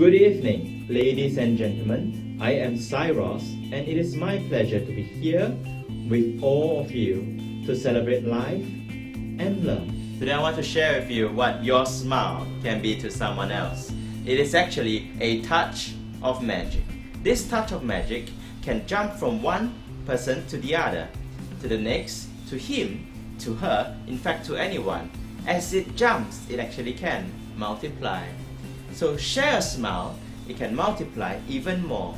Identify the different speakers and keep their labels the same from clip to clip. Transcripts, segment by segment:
Speaker 1: Good evening, ladies and gentlemen. I am Syros, and it is my pleasure to be here with all of you to celebrate life and love.
Speaker 2: Today I want to share with you what your smile can be to someone else. It is actually a touch of magic. This touch of magic can jump from one person to the other, to the next, to him, to her, in fact to anyone. As it jumps, it actually can multiply. So share a smile, it can multiply even more.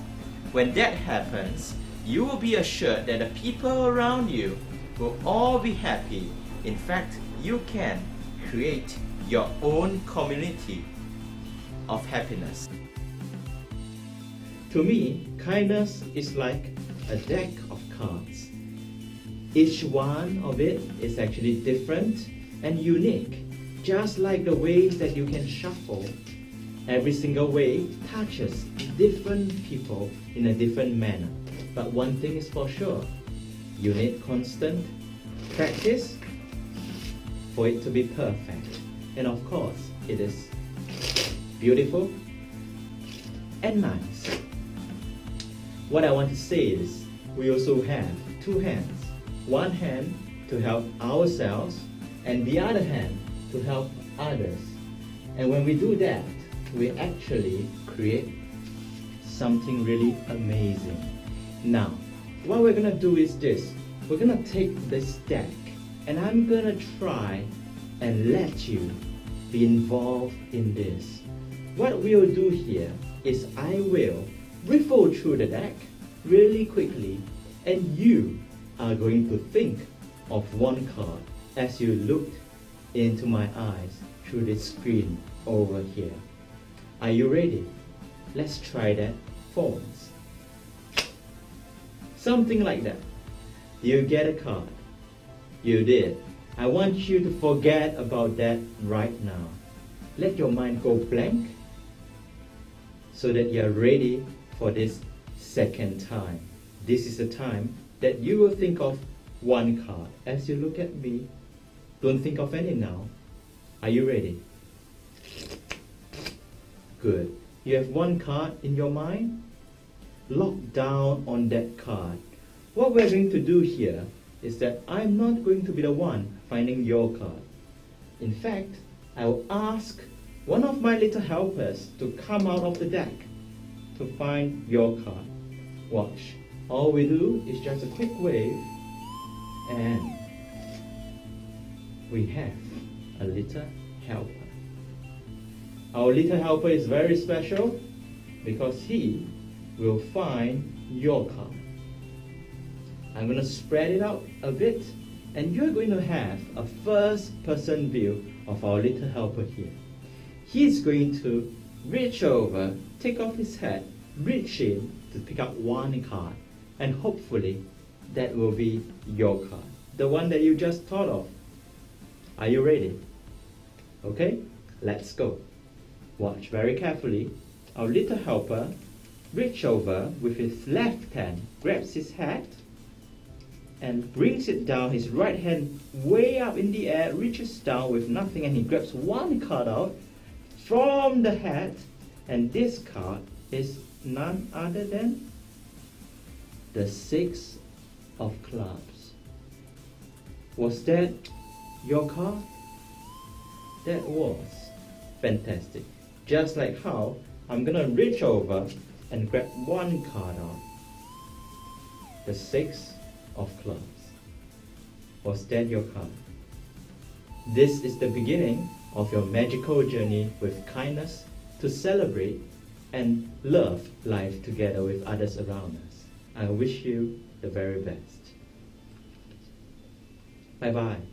Speaker 2: When that happens, you will be assured that the people around you will all be happy. In fact, you can create your own community of happiness.
Speaker 1: To me, kindness is like a deck of cards. Each one of it is actually different and unique, just like the ways that you can shuffle. Every single way touches different people in a different manner. But one thing is for sure, you need constant practice for it to be perfect. And of course, it is beautiful and nice. What I want to say is, we also have two hands. One hand to help ourselves, and the other hand to help others. And when we do that, we actually create something really amazing. Now, what we're gonna do is this. We're gonna take this deck, and I'm gonna try and let you be involved in this. What we'll do here is I will riffle through the deck really quickly and you are going to think of one card as you look into my eyes through the screen over here. Are you ready? Let's try that for once. Something like that. You get a card. You did. I want you to forget about that right now. Let your mind go blank so that you're ready for this second time. This is the time that you will think of one card. As you look at me, don't think of any now. Are you ready? Good. You have one card in your mind? Lock down on that card. What we're going to do here is that I'm not going to be the one finding your card. In fact, I will ask one of my little helpers to come out of the deck to find your card. Watch. All we do is just a quick wave and we have a little helper. Our little helper is very special because he will find your card. I'm going to spread it out a bit and you're going to have a first person view of our little helper here. He's going to reach over, take off his hat, reach in to pick up one card and hopefully that will be your card. The one that you just thought of. Are you ready? Okay, let's go. Watch very carefully. Our little helper reaches over with his left hand, grabs his hat and brings it down. His right hand way up in the air, reaches down with nothing and he grabs one card out from the hat and this card is none other than the six of clubs. Was that your card? That was fantastic. Just like how I'm gonna reach over and grab one card out. The six of clubs. Was that your card? This is the beginning of your magical journey with kindness to celebrate and love life together with others around us. I wish you the very best. Bye bye.